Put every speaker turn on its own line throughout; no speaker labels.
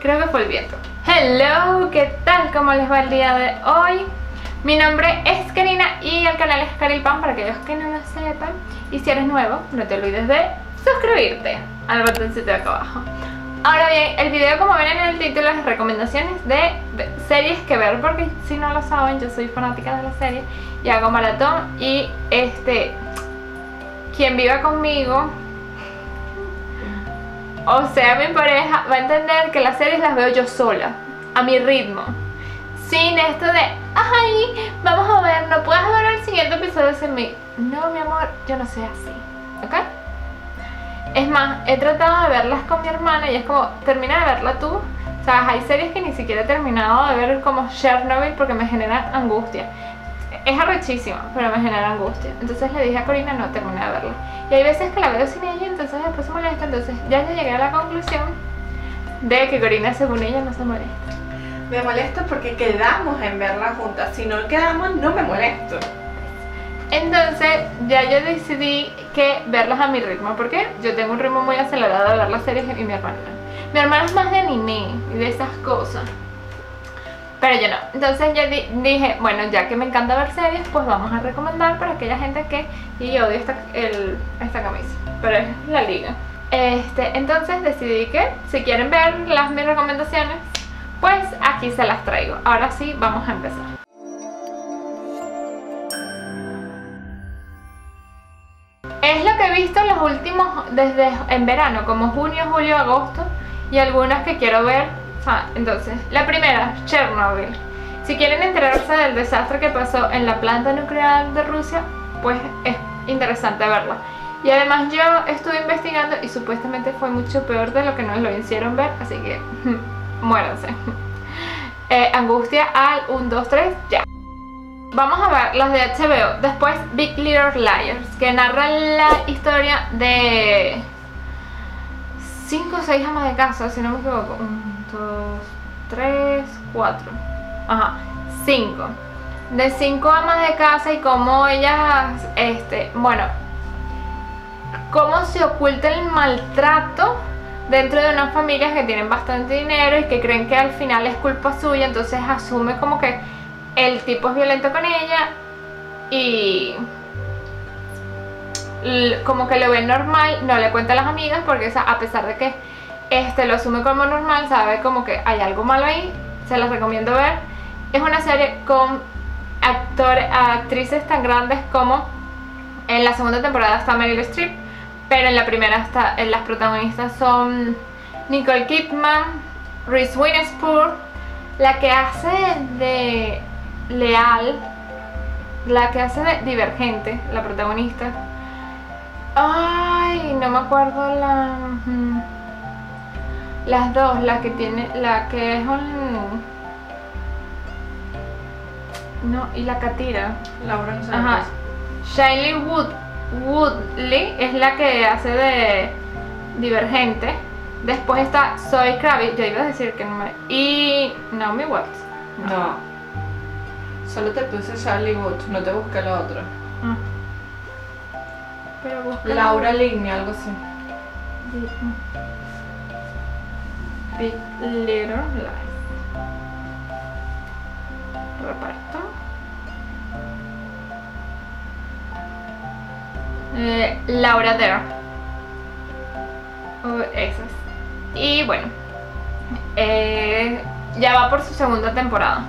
Creo que fue el viento. Hello, ¿qué tal? ¿Cómo les va el día de hoy? Mi nombre es Karina y el canal es Carilpan para aquellos que no lo sepan. Y si eres nuevo, no te olvides de suscribirte al botoncito de acá abajo. Ahora bien, el video como ven en el título es recomendaciones de series que ver porque si no lo saben yo soy fanática de la serie y hago maratón y este quien viva conmigo o sea mi pareja va a entender que las series las veo yo sola, a mi ritmo sin esto de, ay, vamos a ver, no puedes ver el siguiente episodio sin mí no mi amor, yo no soy así, ¿ok? Es más, he tratado de verlas con mi hermana y es como, termina de verla tú. O sea, hay series que ni siquiera he terminado de ver como Chernobyl porque me genera angustia. Es arrechísima, pero me genera angustia. Entonces le dije a Corina, no, termina de verla. Y hay veces que la veo sin ella, entonces después se molesta. Entonces ya llegué a la conclusión de que Corina, según ella, no se molesta.
Me molesto porque quedamos en verla juntas. Si no quedamos, no me molesto.
Entonces ya yo decidí que verlas a mi ritmo, porque yo tengo un ritmo muy acelerado de ver las series y mi hermana Mi hermana es más de anime y de esas cosas. Pero yo no. Entonces yo dije, bueno, ya que me encanta ver series, pues vamos a recomendar para aquella gente que... Y odio esta, esta camisa, pero es la liga. Este, entonces decidí que si quieren ver las mis recomendaciones, pues aquí se las traigo. Ahora sí, vamos a empezar. Es lo que he visto los últimos, desde en verano, como junio, julio, agosto y algunas que quiero ver. Entonces, la primera, Chernobyl. Si quieren enterarse del desastre que pasó en la planta nuclear de Rusia, pues es interesante verla. Y además yo estuve investigando y supuestamente fue mucho peor de lo que nos lo hicieron ver, así que muéranse. Eh, angustia al 1, 2, 3, ya. Vamos a ver las de HBO. Después Big Little Liars, que narra la historia de 5 o 6 amas de casa, si no me equivoco. 1, 2, 3, 4. Ajá, 5. De 5 amas de casa y cómo ellas, este, bueno, cómo se oculta el maltrato dentro de unas familias que tienen bastante dinero y que creen que al final es culpa suya, entonces asume como que el tipo es violento con ella y como que lo ve normal, no le cuenta a las amigas porque a pesar de que este lo asume como normal, sabe como que hay algo malo ahí, se las recomiendo ver. Es una serie con actores, actrices tan grandes como en la segunda temporada está Meryl Streep, pero en la primera está, en las protagonistas son Nicole Kidman, Reese Witherspoon, la que hace de Leal, la que hace de Divergente, la protagonista. Ay, no me acuerdo la... Las dos, la que tiene, la que es un... No, y la catira.
Laura no
Ajá. Shailene Wood, Woodley es la que hace de Divergente. Después está Zoe Kravitz, yo iba a decir que no me... Y Naomi Watts.
no. Solo te puse Charlie Wood, no te busqué la otra. Ah.
Pero
Laura Ligney, algo así.
Big Little Lies. Reparto. Eh, Laura Dare. Uh, esas. Y bueno, eh, ya va por su segunda temporada.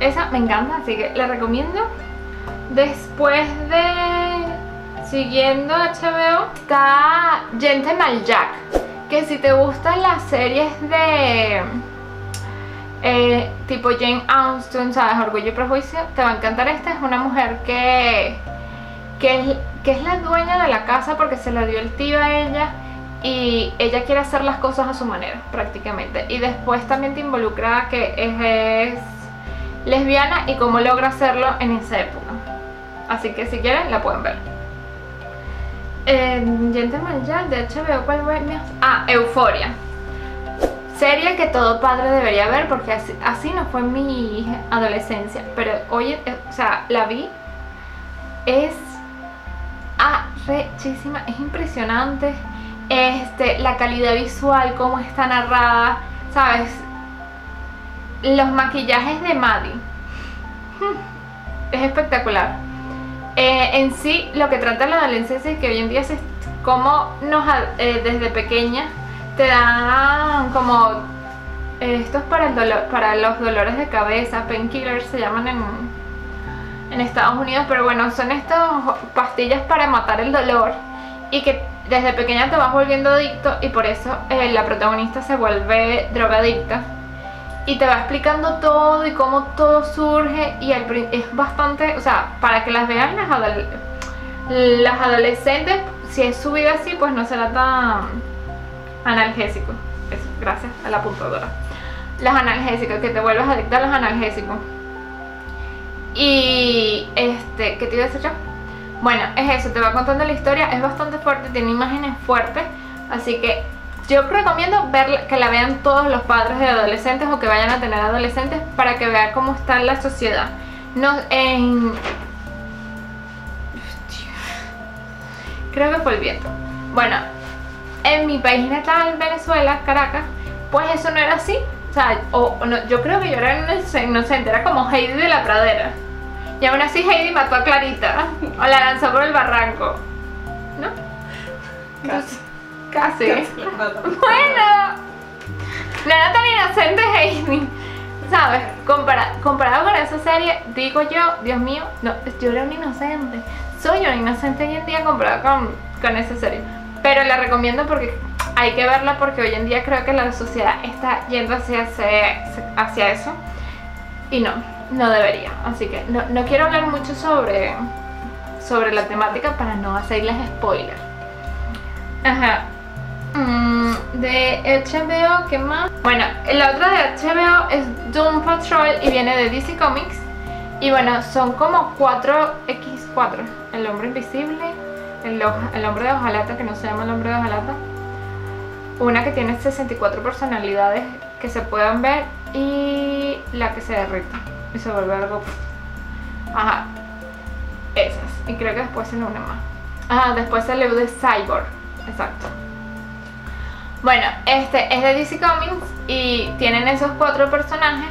Esa me encanta, así que la recomiendo. Después de... Siguiendo HBO está Gentleman Jack. Que si te gustan las series de... Eh, tipo Jane Austen, ¿sabes? Orgullo y Prejuicio, te va a encantar esta. Es una mujer que, que, es, que es la dueña de la casa porque se la dio el tío a ella y ella quiere hacer las cosas a su manera, prácticamente. Y después también te involucra que es lesbiana y cómo logra hacerlo en esa época. Así que si quieren la pueden ver. Eh, Gentleman Jack de HBO, ¿cuál fue? Ah, Euforia. Serie que todo padre debería ver porque así, no fue mi adolescencia. Pero hoy, eh, o sea, la vi. Es... Ah, rechísima, es impresionante. Este, la calidad visual, cómo está narrada, ¿sabes? Los maquillajes de Maddie. Hmm, Es espectacular. Eh, en sí, lo que trata la adolescencia es que hoy en día es como nos, eh, desde pequeña te dan como eh, estos para, el dolor, para los dolores de cabeza, painkillers se llaman en, en Estados Unidos, pero bueno, son estas pastillas para matar el dolor y que desde pequeña te vas volviendo adicto y por eso eh, la protagonista se vuelve drogadicta y te va explicando todo y cómo todo surge y pri- es bastante, o sea, para que las vean las, las adolescentes, si es su vida así, pues no será tan analgésico. Eso, gracias a la apuntadora. Los analgésicos, que te vuelvas adicta a los analgésicos. Y este, ¿qué te iba a decir yo? Bueno, es eso, te va contando la historia, es bastante fuerte, tiene imágenes fuertes, así que yo recomiendo ver, que la vean todos los padres de adolescentes o que vayan a tener adolescentes para que vean cómo está la sociedad. No, en... Creo que fue el viento. Bueno, en mi país natal, Venezuela, Caracas, pues eso no era así. O sea, o, o no, yo creo que yo era inoc- inocente, era como Heidi de la pradera. Y aún así Heidi mató a Clarita o la lanzó por el barranco. ¿No?
Casi.
Casi. Bueno, no era tan inocente Heidi. ¿Sabes? Compara- comparado con esa serie, digo yo, Dios mío, no, yo era un inocente. Soy un inocente hoy en día comparado con, con esa serie. Pero la recomiendo porque hay que verla porque hoy en día creo que la sociedad está yendo hacia, ese- hacia eso. Y no, no debería. Así que no, no quiero hablar mucho sobre, sobre la temática para no hacerles spoilers. Ajá. Mm, de HBO, ¿qué más? Bueno, la otra de HBO es Doom Patrol y viene de DC Comics. Y bueno, son como 4X4. El hombre invisible, el, el hombre de hojalata, que no se llama el hombre de hojalata. Una que tiene 64 personalidades que se puedan ver y la que se derrita y se vuelve algo. Ajá, esas. Y creo que después se le une más. Ajá, después le de Cyborg. Exacto. Bueno, este es de DC Comics y tienen esos cuatro personajes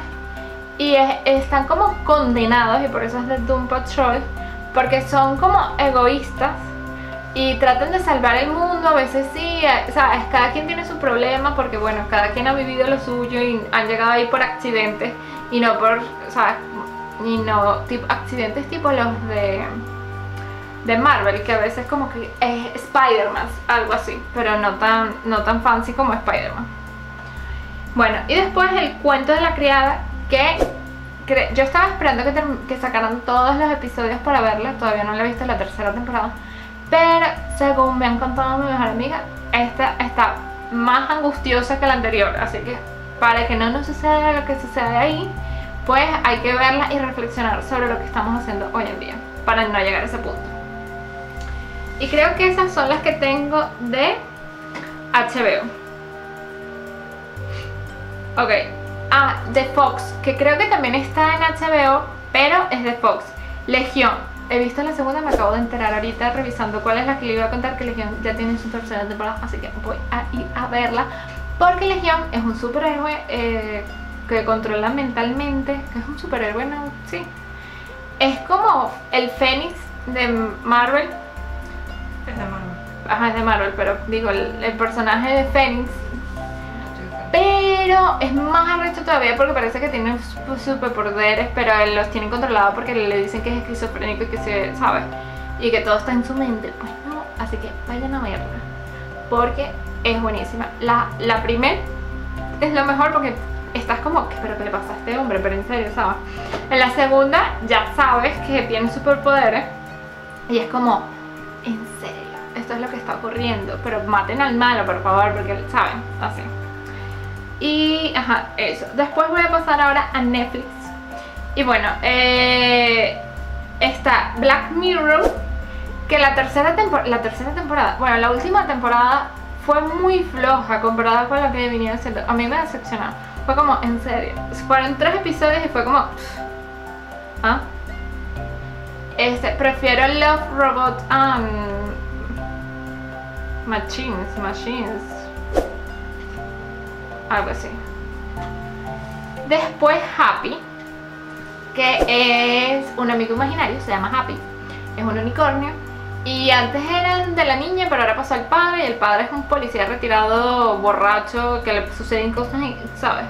y es- están como condenados y por eso es de Doom Patrol porque son como egoístas y tratan de salvar el mundo, a veces sí, a- sabes, cada quien tiene su problema porque bueno, cada quien ha vivido lo suyo y han llegado ahí por accidentes y no por, sabes, y no tipo, accidentes tipo los de de Marvel, que a veces como que es Spider-Man, algo así, pero no tan, no tan fancy como Spider-Man. Bueno, y después el cuento de la criada, que yo estaba esperando que, que sacaran todos los episodios para verla, todavía no la he visto la tercera temporada, pero según me han contado mi mejor amiga, esta está más angustiosa que la anterior, así que para que no nos suceda lo que sucede ahí, pues hay que verla y reflexionar sobre lo que estamos haciendo hoy en día, para no llegar a ese punto. Y creo que esas son las que tengo de HBO. Ok. Ah, de Fox, que creo que también está en HBO, pero es de Fox. Legión. He visto la segunda, me acabo de enterar ahorita revisando cuál es la que le iba a contar, que Legión ya tiene su tercera temporada, así que voy a ir a verla. Porque Legión es un superhéroe eh, que controla mentalmente, que es un superhéroe, no, sí. Es como el Fénix de Marvel. Ajá, es de Marvel, pero digo, el, el personaje de Fénix. Pero es más arrecho todavía porque parece que tiene su- superpoderes, pero él los tiene controlados porque le dicen que es esquizofrénico y que se sabe. Y que todo está en su mente. Pues no, así que vayan a verla. Porque es buenísima. La, la primer es lo mejor porque estás como, "¿Qué- pero ¿qué le pasa a este hombre? Pero en serio, ¿sabes? En la segunda ya sabes que tiene superpoderes. Y es como, es lo que está ocurriendo. Pero maten al malo, por favor, porque, ¿saben? Así. Y, ajá, eso. Después voy a pasar ahora a Netflix. Y bueno, eh, está Black Mirror, que la tercera, la tercera temporada, bueno, la última temporada fue muy floja comparada con lo que venía haciendo. A mí me decepcionó. Fue como, en serio. Fueron tres episodios y fue como... ¿Ah? Este, prefiero Love Robot a, Machines, Machines. Algo así. Después Happy, que es un amigo imaginario, se llama Happy. Es un unicornio. Y antes eran de la niña, pero ahora pasó al padre. Y el padre es un policía retirado, borracho, que le suceden cosas, ¿sabes?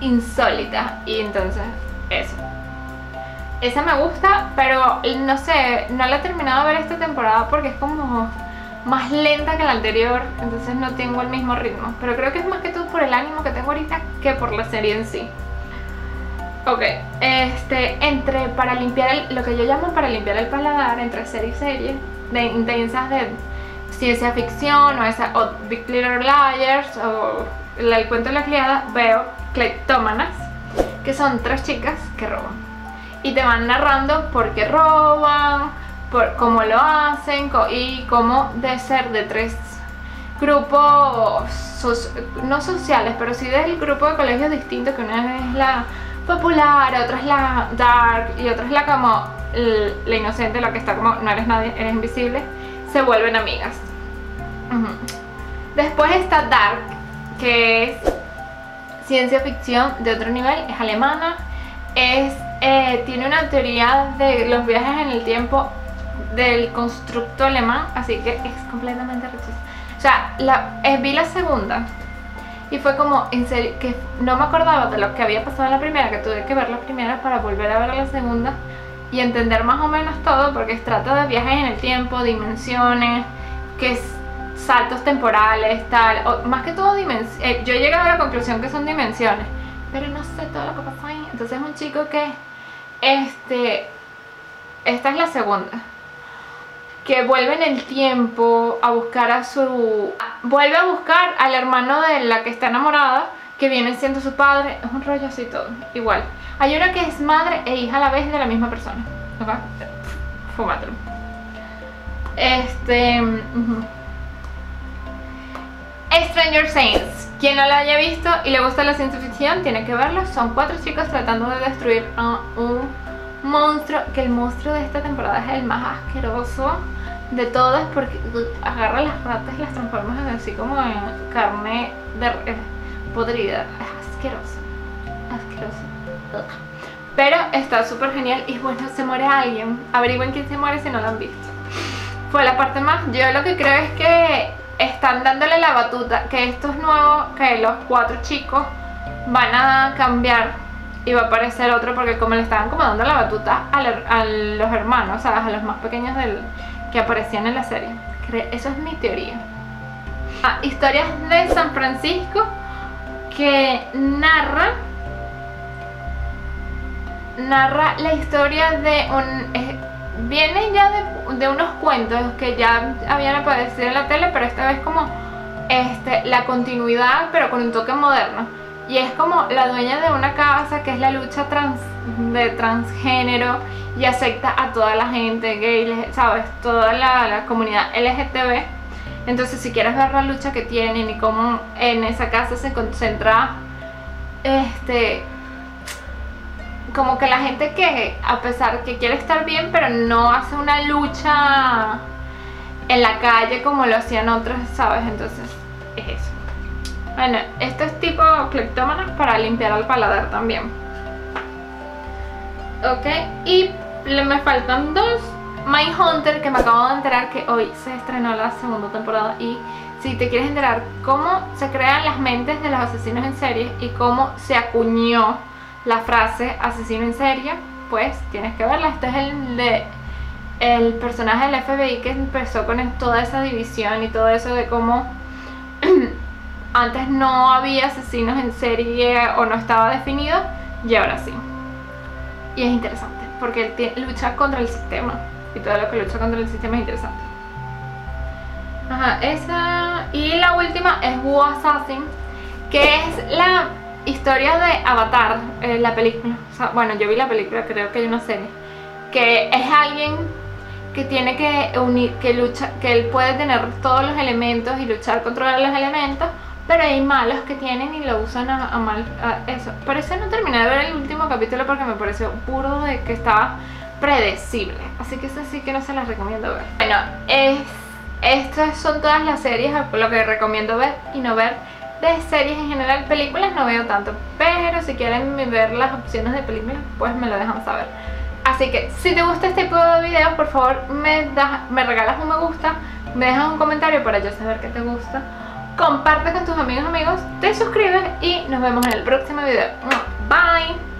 Insólitas. Y entonces, eso. Esa me gusta, pero no sé, no la he terminado de ver esta temporada porque es como más lenta que la anterior, entonces no tengo el mismo ritmo. Pero creo que es más que todo por el ánimo que tengo ahorita que por la serie en sí. Ok, este, entre para limpiar el, lo que yo llamo para limpiar el paladar, entre serie y serie, de intensas de ciencia ficción o esa o Big Little Liars o el cuento de la criada, veo Cleptómanas, que son tres chicas que roban. Y te van narrando por qué roban, por cómo lo hacen y cómo de ser de tres grupos, no sociales, pero sí del grupo de colegios distintos, que una es la popular, otra es la dark y otra es la como la inocente, la que está como no eres nadie, eres invisible, se vuelven amigas. Después está Dark, que es ciencia ficción de otro nivel, es alemana, es, eh, tiene una teoría de los viajes en el tiempo del constructo alemán, así que es completamente rechazada. O sea, la, eh, vi la segunda y fue como, en serio, que no me acordaba de lo que había pasado en la primera, que tuve que ver la primera para volver a ver la segunda y entender más o menos todo, porque se trata de viajes en el tiempo, dimensiones, que es saltos temporales, tal, más que todo dimensiones. Eh, yo he llegado a la conclusión que son dimensiones, pero no sé todo lo que pasó ahí. Entonces es un chico que, este, esta es la segunda que vuelve en el tiempo a buscar a su... Vuelve a buscar al hermano de la que está enamorada, que viene siendo su padre. Es un rollo así todo, igual. Hay una que es madre e hija a la vez de la misma persona. ¿Ok? Fumátelo. Este... Stranger Things. Quien no la haya visto y le gusta la ciencia ficción, tiene que verlo. Son cuatro chicos tratando de destruir a un monstruo, que el monstruo de esta temporada es el más asqueroso de todas porque agarra las ratas y las transforma así como en carne de, eh, podrida. Es asqueroso, asqueroso. Pero está súper genial y bueno, se muere alguien. Averigüen quién se muere si no lo han visto. Fue la parte más. Yo lo que creo es que están dándole la batuta, que estos nuevos, que los cuatro chicos van a cambiar va a aparecer otro porque como le estaban como dando la batuta a, los hermanos, a los más pequeños del, que aparecían en la serie. Eso es mi teoría. Ah, historias de San Francisco que narra narra la historia de un viene ya de, de, unos cuentos que ya habían aparecido en la tele pero esta vez como este la continuidad pero con un toque moderno y es como la dueña de una casa que es la lucha trans, de transgénero y acepta a toda la gente gay, ¿sabes? Toda la, comunidad LGTB. Entonces si quieres ver la lucha que tienen y cómo en esa casa se concentra este como que la gente que a pesar que quiere estar bien pero no hace una lucha en la calle como lo hacían otros, ¿sabes? Entonces es eso. Bueno, esto es tipo cleptómanos para limpiar el paladar también. Ok, y me faltan dos. Hunter, que me acabo de enterar que hoy se estrenó la segunda temporada y si te quieres enterar cómo se crean las mentes de los asesinos en serie y cómo se acuñó la frase asesino en serie, pues tienes que verla. Este es el de el personaje del FBI que empezó con toda esa división y todo eso de cómo antes no había asesinos en serie o no estaba definido y ahora sí. Y es interesante porque él lucha contra el sistema y todo lo que lucha contra el sistema es interesante. Ajá, esa. Y la última es Wu Assassin, que es la historia de Avatar, eh, la película. bueno, yo vi la película, creo que hay una serie. Que es alguien que tiene que unir, que lucha, que él puede tener todos los elementos y luchar contra los elementos, pero hay malos que tienen y lo usan a, mal eso. Por eso no terminé de ver el último capítulo porque me pareció puro de que estaba predecible. Así que eso sí que no se las recomiendo ver. Bueno, es Estas son todas las series, lo que recomiendo ver y no ver de series en general. Películas no veo tanto, pero si quieren ver las opciones de películas, pues me lo dejan saber. Así que si te gusta este tipo de videos, por favor me, das, me regalas un me gusta, me dejas un comentario para yo saber que te gusta. Comparte con tus amigos amigos, te suscribes y nos vemos en el próximo video. Bye!